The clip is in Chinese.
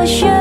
我学